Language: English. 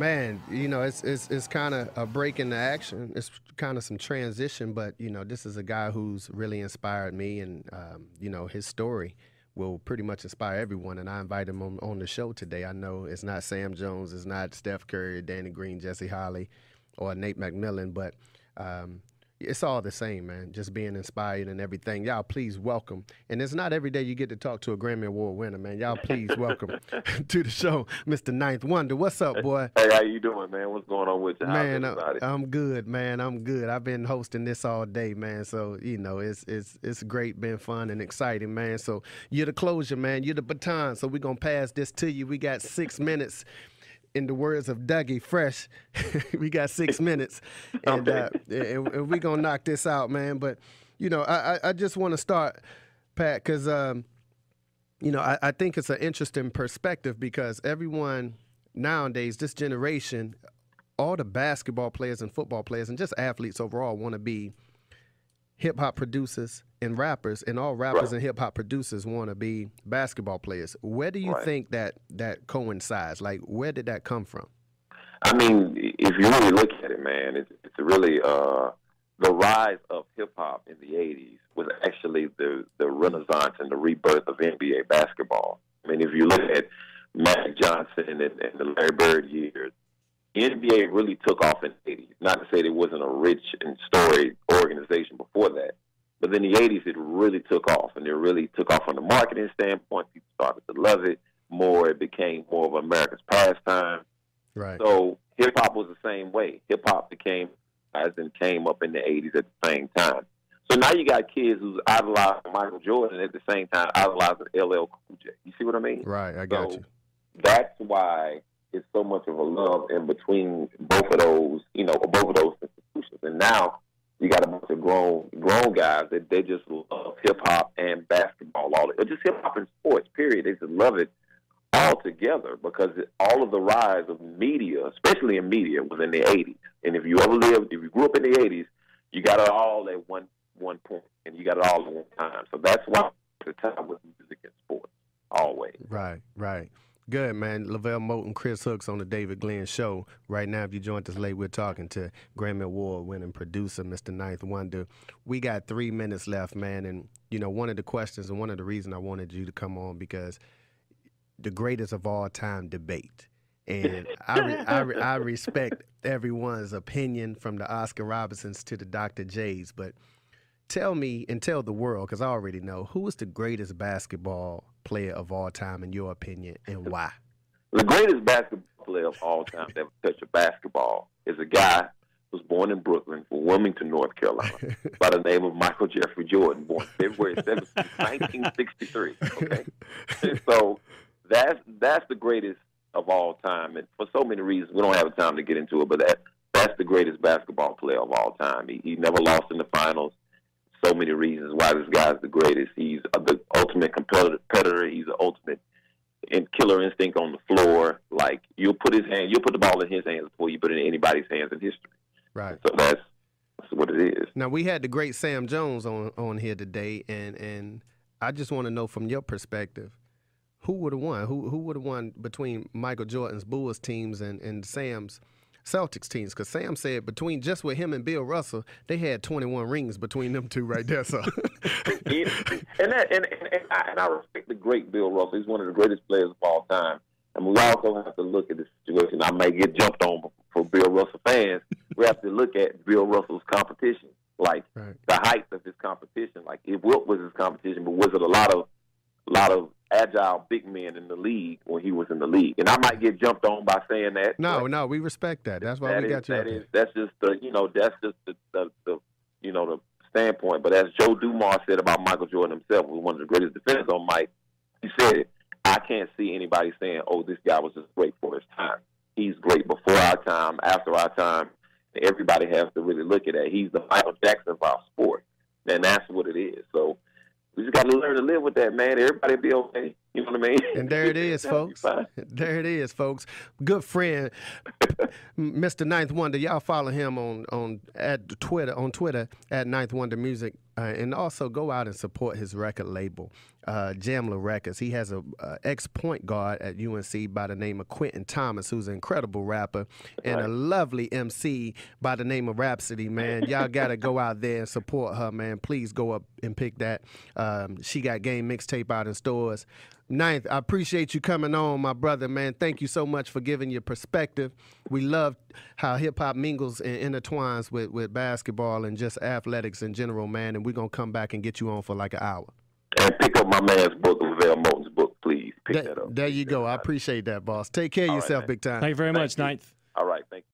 Man, you know, it's it's it's kind of a break in the action. It's kind of some transition, but you know, this is a guy who's really inspired me, and um, you know, his story will pretty much inspire everyone. And I invite him on, on the show today. I know it's not Sam Jones, it's not Steph Curry, Danny Green, Jesse Holly, or Nate McMillan, but um, it's all the same, man. Just being inspired and everything. Y'all, please welcome. And it's not every day you get to talk to a Grammy Award winner, man. Y'all, please welcome to the show, Mr. Ninth Wonder. What's up, boy? Hey, how you doing, man? What's going on with you? Man, uh, I'm good, man. I'm good. I've been hosting this all day, man. So you know, it's it's it's great, been fun and exciting, man. So you're the closure, man. You're the baton. So we're gonna pass this to you. We got six minutes in the words of Dougie Fresh, we got six minutes, and, uh, and, and we're gonna knock this out, man. But you know, I I just want to start, Pat, because um, you know I, I think it's an interesting perspective because everyone nowadays, this generation, all the basketball players and football players and just athletes overall want to be hip hop producers and rappers, and all rappers right. and hip hop producers want to be basketball players. Where do you right. think that that coincides? Like, where did that come from? I mean, if you really look at it, man, it's, it's really uh, the rise of hip hop in the '80s was actually the the renaissance and the rebirth of NBA basketball. I mean, if you look at Magic Johnson and, and the Larry Bird years, NBA really took off in the 80s. Not to say there wasn't a rich and storied organization before that, but in the 80s, it really took off, and it really took off from the marketing standpoint. People started to love it more. It became more of America's pastime. Right. So hip hop was the same way. Hip hop became as and came up in the 80s at the same time. So now you got kids who's idolizing Michael Jordan at the same time idolizing LL Cool J. You see what I mean? Right. I got so you. That's why it's so much of a love in between both of those, you know, both of those institutions. And now you got a bunch of grown grown guys that they just love hip hop and basketball, all or just hip hop and sports. Period. They just love it all together because all of the rise of media, especially in media, was in the '80s. And if you ever lived, if you grew up in the '80s, you got it all at one one point, and you got it all at one time. So that's why the time with music and sports always. Right, right. Good, man. LeVelle Moton, Chris Hooks on the David Glenn Show. Right now, if you joined us late, we're talking to Grammy Award winning producer, Mr. Ninth Wonder. We got three minutes left, man. And, you know, one of the questions and one of the reasons I wanted you to come on because the greatest of all time debate. And I, re- I, re- I respect everyone's opinion from the Oscar Robinsons to the Dr. J's. But tell me and tell the world, because I already know, who is the greatest basketball player of all time in your opinion, and why? The greatest basketball player of all time that ever touched a basketball is a guy who was born in Brooklyn, Wilmington, North Carolina, by the name of Michael Jeffrey Jordan, born February 7th, 1963. Okay, so that's that's the greatest of all time, and for so many reasons, we don't have time to get into it. But that that's the greatest basketball player of all time. He, he never lost in the finals so many reasons why this guy's the greatest. He's the ultimate competitor. He's the ultimate in killer instinct on the floor. Like you'll put his hand, you'll put the ball in his hands before you put it in anybody's hands in history. Right. So that's, that's what it is. Now we had the great Sam Jones on on here today, and and I just want to know from your perspective, who would have won? Who who would have won between Michael Jordan's Bulls teams and and Sam's? Celtics teams because Sam said between just with him and Bill Russell, they had 21 rings between them two right there. So, and that, and, and, I, and I respect the great Bill Russell. He's one of the greatest players of all time. And we also have to look at the situation. I may get jumped on for Bill Russell fans. we have to look at Bill Russell's competition, like right. the height of his competition. Like if Wilt was his competition, but was it a lot of, a lot of agile big men in the league when he was in the league. And I might get jumped on by saying that. No, no, we respect that. That's why that we is, got you. That is, that's just the you know that's just the, the, the you know the standpoint. But as Joe Dumars said about Michael Jordan himself, was one of the greatest defenders on Mike. He said, "I can't see anybody saying, oh, this guy was just great for his time. He's great before our time, after our time. Everybody has to really look at that. He's the Michael Jackson of our sport, and that's what it is. So." Just got to learn to live with that, man. Everybody be okay. You know what I mean? And there it is, folks. There it is, folks. Good friend, Mr. Ninth Wonder. Y'all follow him on on at Twitter on Twitter at Ninth Wonder Music, uh, and also go out and support his record label, uh, Jamla Records. He has a uh, ex point guard at UNC by the name of Quentin Thomas, who's an incredible rapper, and right. a lovely MC by the name of Rapsody. Man, y'all gotta go out there and support her, man. Please go up and pick that. Um, she got game mixtape out in stores. Ninth, I appreciate you coming on, my brother, man. Thank you so much for giving your perspective. We love how hip hop mingles and intertwines with, with basketball and just athletics in general, man. And we're going to come back and get you on for like an hour. And pick up my man's book, LeVelle Moton's book, please. Pick that, that up. There you go. I appreciate that, boss. Take care of yourself, right, big time. Thank you very Thank much, you. Ninth. All right. Thank you.